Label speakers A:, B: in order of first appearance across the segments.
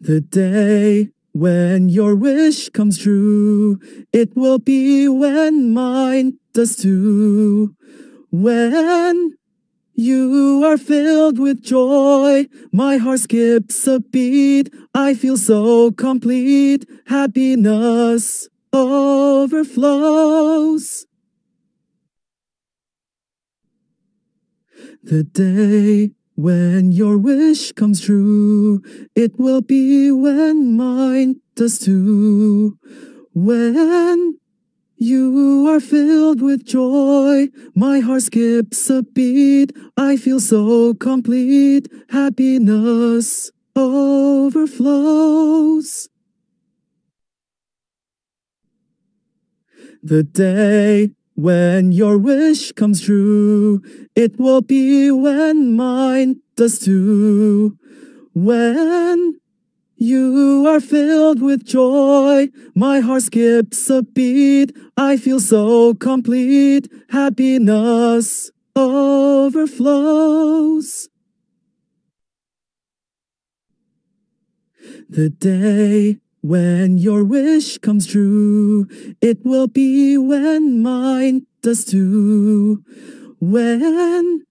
A: The day when your wish comes true, it will be when mine does too. When you are filled with joy, my heart skips a beat. I feel so complete, happiness overflows. The day when your wish comes true, it will be when mine does too. When you are filled with joy, my heart skips a beat. I feel so complete, happiness overflows. The day when your wish comes true, it will be when mine does too. When you are filled with joy, my heart skips a beat. I feel so complete, happiness overflows. The day when your wish comes true, it will be when mine does too. When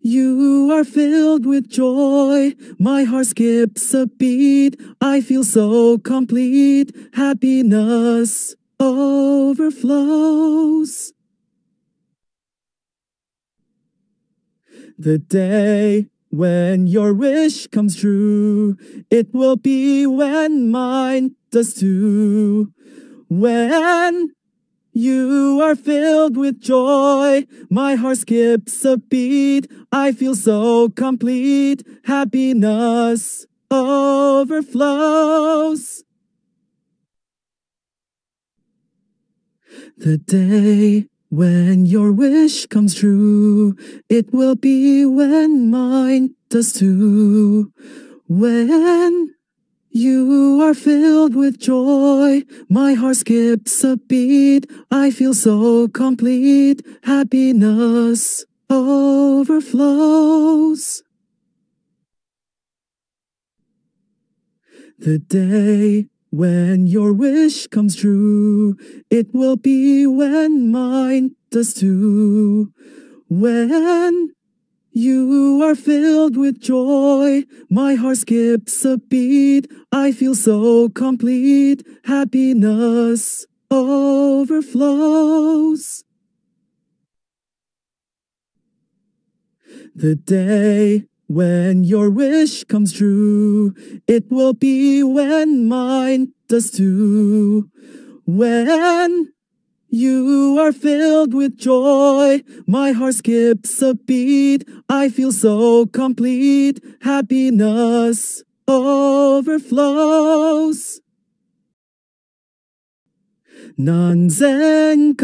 A: you are filled with joy, my heart skips a beat. I feel so complete, happiness overflows. The day when your wish comes true, it will be when mine does too. When you are filled with joy, my heart skips a beat. I feel so complete, happiness overflows. The day when your wish comes true, it will be when mine does too. When you are filled with joy, my heart skips a beat. I feel so complete, happiness overflows. The day when your wish comes true, it will be when mine does too. When you are filled with joy, my heart skips a beat. I feel so complete, happiness overflows. The day when your wish comes true, it will be when mine does too. When you are filled with joy, my heart skips a beat. I feel so complete, happiness overflows. Nanzenkai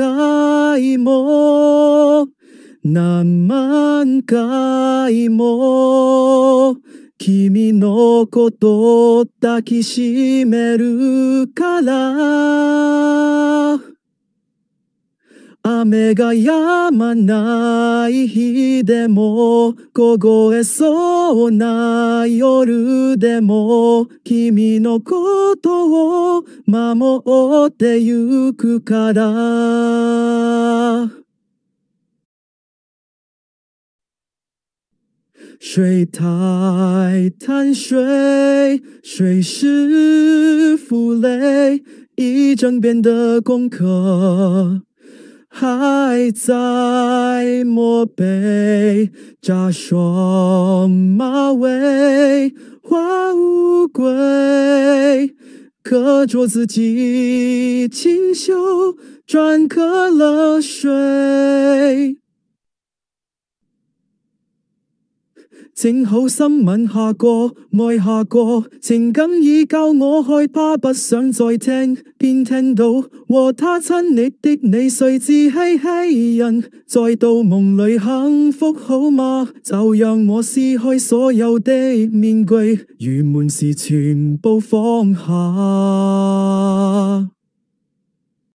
A: mo 何万回も君のことを抱きしめるから。雨が止まない日でも凍えそうな夜でも君のことを守ってゆくから。水太淡水，水是负累，一整遍的功课还在默背。扎双马尾，化乌龟，课桌自己清秀，篆刻了水。正好新闻下过，爱下过，情感已教我害怕，不想再听。便听到和他亲昵的你，谁自欺欺人，在到梦里幸福好吗？就让我撕开所有的面具，如门时全部放下。